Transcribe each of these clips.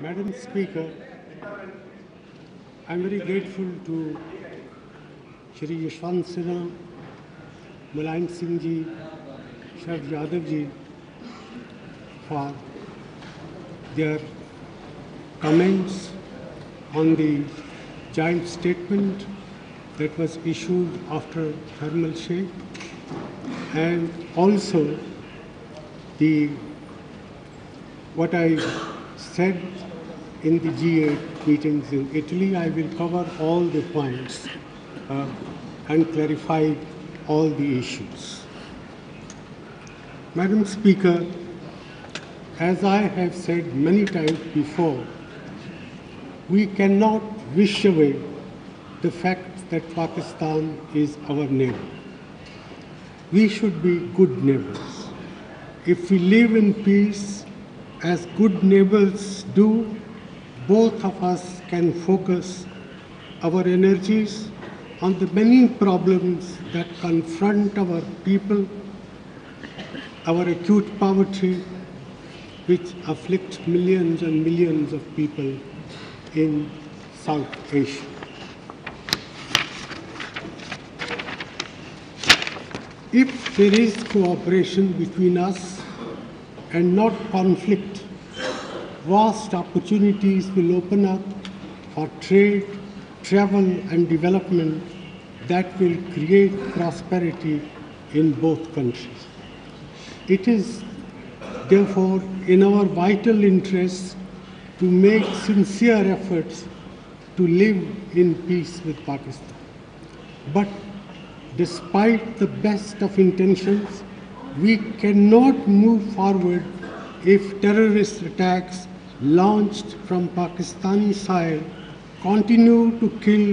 Madam Speaker, I'm very grateful to Shri Yashwant Sinha, Mulayam Singh ji, Sharad Yadav ji for their comments on the joint statement that was issued after Sharm-el-Sheikh and also the what I said in the G8 meetings in Italy, I will cover all the points uh, and clarify all the issues. Madam Speaker, as I have said many times before, we cannot wish away the fact that Pakistan is our neighbor. We should be good neighbors. If we live in peace, as good neighbors do, both of us can focus our energies on the many problems that confront our people, our acute poverty, which afflicts millions and millions of people in South Asia. If there is cooperation between us and not conflict, vast opportunities will open up for trade, travel, and development that will create prosperity in both countries. It is therefore in our vital interest to make sincere efforts to live in peace with Pakistan. But despite the best of intentions, we cannot move forward if terrorist attacks launched from Pakistani soil continue to kill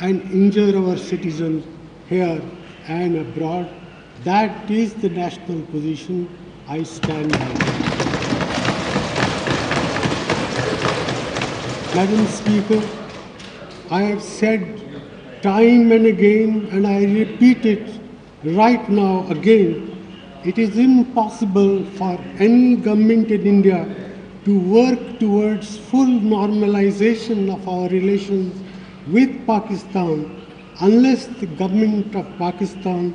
and injure our citizens here and abroad. That is the national position I stand by. Madam Speaker, I have said time and again, and I repeat it right now again, it is impossible for any government in India to work towards full normalization of our relations with Pakistan unless the government of Pakistan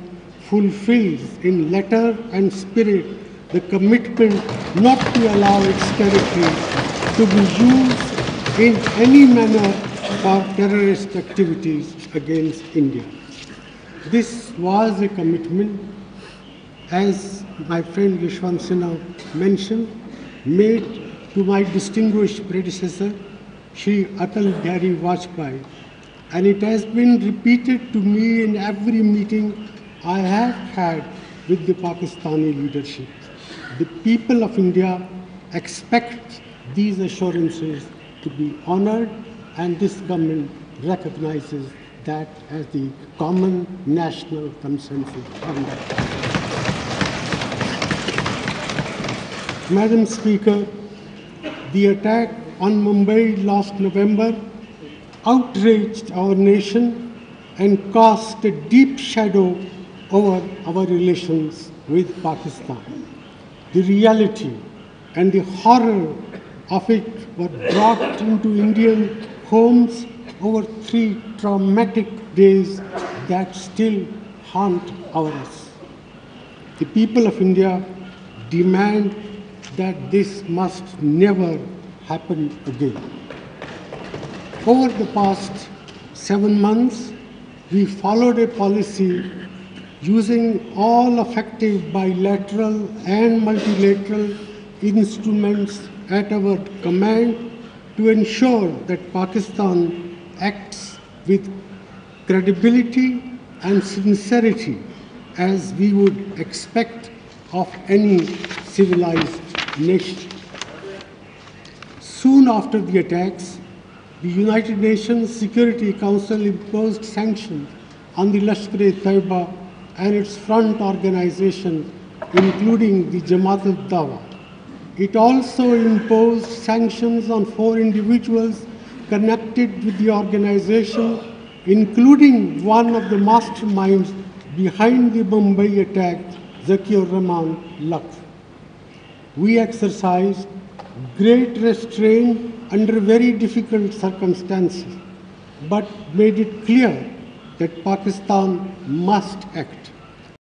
fulfills in letter and spirit the commitment not to allow its territory to be used in any manner for terrorist activities against India. This was a commitment, as my friend Yashwant Sinha mentioned, made to my distinguished predecessor, Shri Atal Bihari Vajpayee, and it has been repeated to me in every meeting I have had with the Pakistani leadership. The people of India expect these assurances to be honored, and this government recognizes that as the common national consensus on that. Madam Speaker, the attack on Mumbai last November outraged our nation and cast a deep shadow over our relations with Pakistan. The reality and the horror of it were brought into Indian homes over three traumatic days that still haunt us. The people of India demand that this must never happen again. Over the past seven months, we followed a policy using all effective bilateral and multilateral instruments at our command to ensure that Pakistan acts with credibility and sincerity as we would expect of any civilized nation. Soon after the attacks, the United Nations Security Council imposed sanctions on the Lashkar-e-Taiba and its front organization, including the Jamaat al-Dawa. It also imposed sanctions on four individuals connected with the organization, including one of the masterminds behind the Mumbai attack, Zaki-ur-Rehman Lakhvi. we exercised great restraint under very difficult circumstances, but made it clear that Pakistan must act.